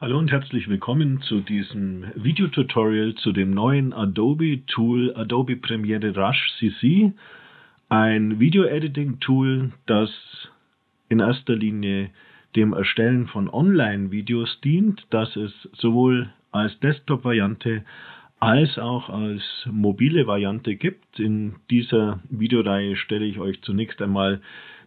Hallo und herzlich willkommen zu diesem Videotutorial zu dem neuen Adobe Tool Adobe Premiere Rush CC. Ein Video-Editing-Tool, das in erster Linie dem Erstellen von Online-Videos dient, das es sowohl als Desktop-Variante als auch als mobile Variante gibt. In dieser Videoreihe stelle ich euch zunächst einmal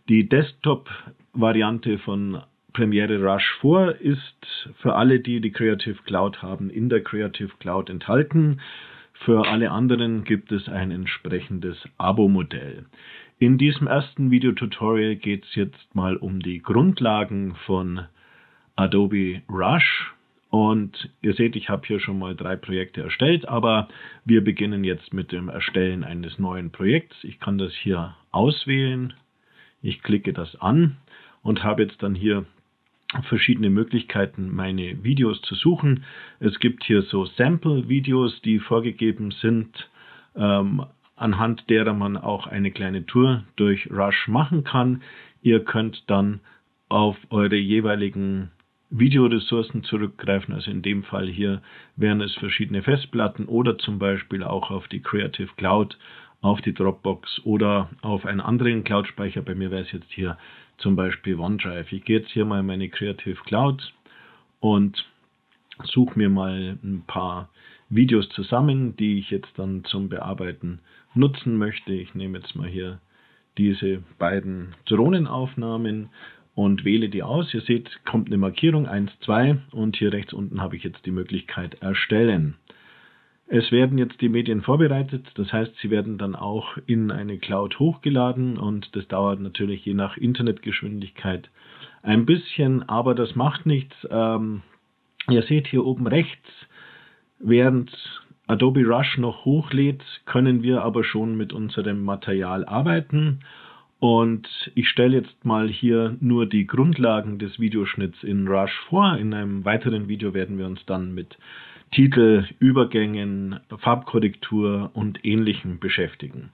die Desktop-Variante von Premiere Rush vor, ist für alle, die die Creative Cloud haben, in der Creative Cloud enthalten. Für alle anderen gibt es ein entsprechendes Abo-Modell. In diesem ersten Videotutorial geht es jetzt mal um die Grundlagen von Adobe Rush. Und ihr seht, ich habe hier schon mal drei Projekte erstellt, aber wir beginnen jetzt mit dem Erstellen eines neuen Projekts. Ich kann das hier auswählen. Ich klicke das an und habe jetzt dann hier verschiedene Möglichkeiten, meine Videos zu suchen. Es gibt hier so Sample-Videos, die vorgegeben sind, ähm, anhand derer man auch eine kleine Tour durch Rush machen kann. Ihr könnt dann auf eure jeweiligen Videoressourcen zurückgreifen. Also in dem Fall hier wären es verschiedene Festplatten oder zum Beispiel auch auf die Creative Cloud, auf die Dropbox oder auf einen anderen Cloud-Speicher. Bei mir wäre es jetzt hier zum Beispiel OneDrive. Ich gehe jetzt hier mal in meine Creative Cloud und suche mir mal ein paar Videos zusammen, die ich jetzt dann zum Bearbeiten nutzen möchte. Ich nehme jetzt mal hier diese beiden Drohnenaufnahmen und wähle die aus. Ihr seht, kommt eine Markierung 1, 2 und hier rechts unten habe ich jetzt die Möglichkeit erstellen. Es werden jetzt die Medien vorbereitet, das heißt, sie werden dann auch in eine Cloud hochgeladen und das dauert natürlich je nach Internetgeschwindigkeit ein bisschen, aber das macht nichts. Ähm, ihr seht hier oben rechts, während Adobe Rush noch hochlädt, können wir aber schon mit unserem Material arbeiten. Und ich stelle jetzt mal hier nur die Grundlagen des Videoschnitts in Rush vor. In einem weiteren Video werden wir uns dann mit Titel, Übergängen, Farbkorrektur und ähnlichem beschäftigen.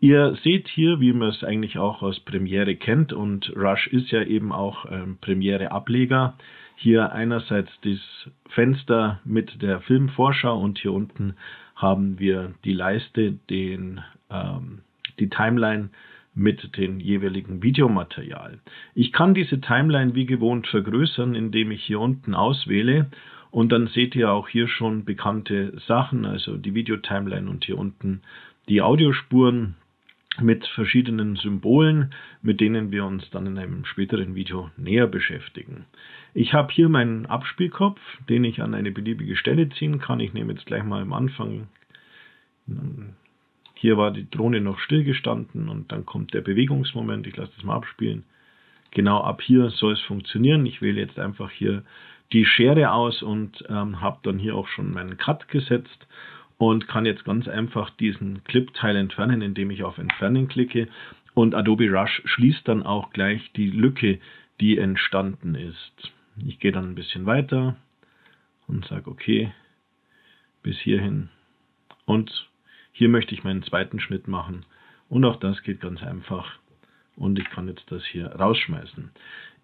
Ihr seht hier, wie man es eigentlich auch aus Premiere kennt und Rush ist ja eben auch ähm, Premiere-Ableger. Hier einerseits das Fenster mit der Filmvorschau und hier unten haben wir die Leiste, den, ähm, die Timeline mit dem jeweiligen Videomaterial. Ich kann diese Timeline wie gewohnt vergrößern, indem ich hier unten auswähle und dann seht ihr auch hier schon bekannte Sachen, also die Videotimeline und hier unten die Audiospuren mit verschiedenen Symbolen, mit denen wir uns dann in einem späteren Video näher beschäftigen. Ich habe hier meinen Abspielkopf, den ich an eine beliebige Stelle ziehen kann. Ich nehme jetzt gleich mal am Anfang. Hier war die Drohne noch stillgestanden und dann kommt der Bewegungsmoment. Ich lasse das mal abspielen. Genau ab hier soll es funktionieren. Ich wähle jetzt einfach hier die Schere aus und ähm, habe dann hier auch schon meinen Cut gesetzt und kann jetzt ganz einfach diesen Clip-Teil entfernen, indem ich auf Entfernen klicke und Adobe Rush schließt dann auch gleich die Lücke, die entstanden ist. Ich gehe dann ein bisschen weiter und sage okay, bis hierhin und hier möchte ich meinen zweiten Schnitt machen und auch das geht ganz einfach und ich kann jetzt das hier rausschmeißen.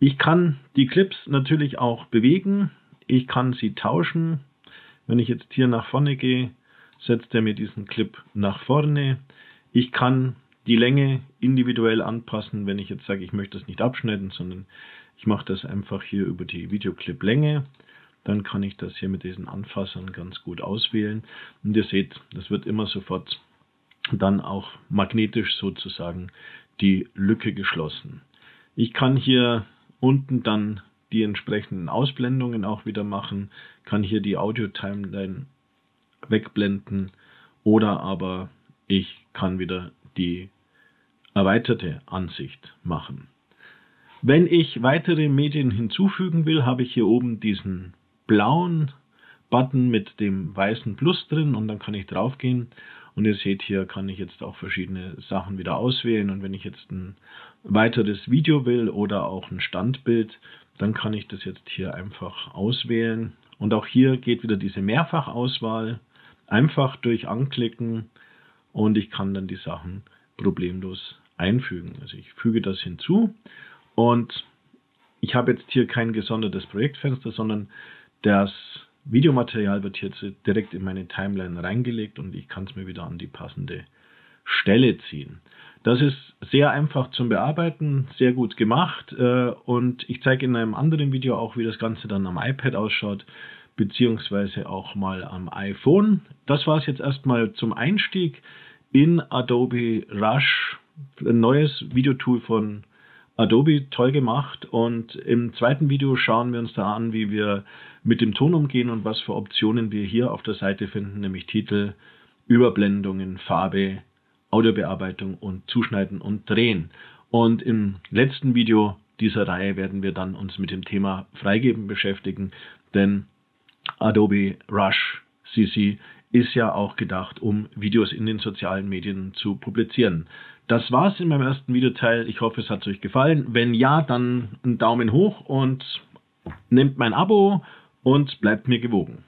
Ich kann die Clips natürlich auch bewegen. Ich kann sie tauschen. Wenn ich jetzt hier nach vorne gehe, setzt er mir diesen Clip nach vorne. Ich kann die Länge individuell anpassen, wenn ich jetzt sage, ich möchte das nicht abschneiden, sondern ich mache das einfach hier über die Videoclip-Länge. Dann kann ich das hier mit diesen Anfassern ganz gut auswählen. Und ihr seht, das wird immer sofort dann auch magnetisch sozusagen die Lücke geschlossen. Ich kann hier unten dann die entsprechenden Ausblendungen auch wieder machen, kann hier die Audio-Timeline wegblenden oder aber ich kann wieder die erweiterte Ansicht machen. Wenn ich weitere Medien hinzufügen will, habe ich hier oben diesen blauen Button mit dem weißen Plus drin und dann kann ich draufgehen. Und ihr seht hier kann ich jetzt auch verschiedene Sachen wieder auswählen. Und wenn ich jetzt ein weiteres Video will oder auch ein Standbild, dann kann ich das jetzt hier einfach auswählen. Und auch hier geht wieder diese Mehrfachauswahl. Einfach durch anklicken und ich kann dann die Sachen problemlos einfügen. Also ich füge das hinzu. Und ich habe jetzt hier kein gesondertes Projektfenster, sondern Das Videomaterial wird jetzt direkt in meine Timeline reingelegt und ich kann es mir wieder an die passende Stelle ziehen. Das ist sehr einfach zum Bearbeiten, sehr gut gemacht äh, und ich zeige in einem anderen Video auch, wie das Ganze dann am iPad ausschaut, beziehungsweise auch mal am iPhone. Das war es jetzt erstmal zum Einstieg in Adobe Rush, ein neues Videotool von Adobe toll gemacht und im zweiten Video schauen wir uns da an, wie wir mit dem Ton umgehen und was für Optionen wir hier auf der Seite finden, nämlich Titel, Überblendungen, Farbe, Audiobearbeitung und Zuschneiden und Drehen. Und im letzten Video dieser Reihe werden wir dann uns mit dem Thema Freigeben beschäftigen, denn Adobe Rush CC ist ja auch gedacht, um Videos in den sozialen Medien zu publizieren. Das war's in meinem ersten Videoteil. Ich hoffe, es hat euch gefallen. Wenn ja, dann einen Daumen hoch und nehmt mein Abo und bleibt mir gewogen.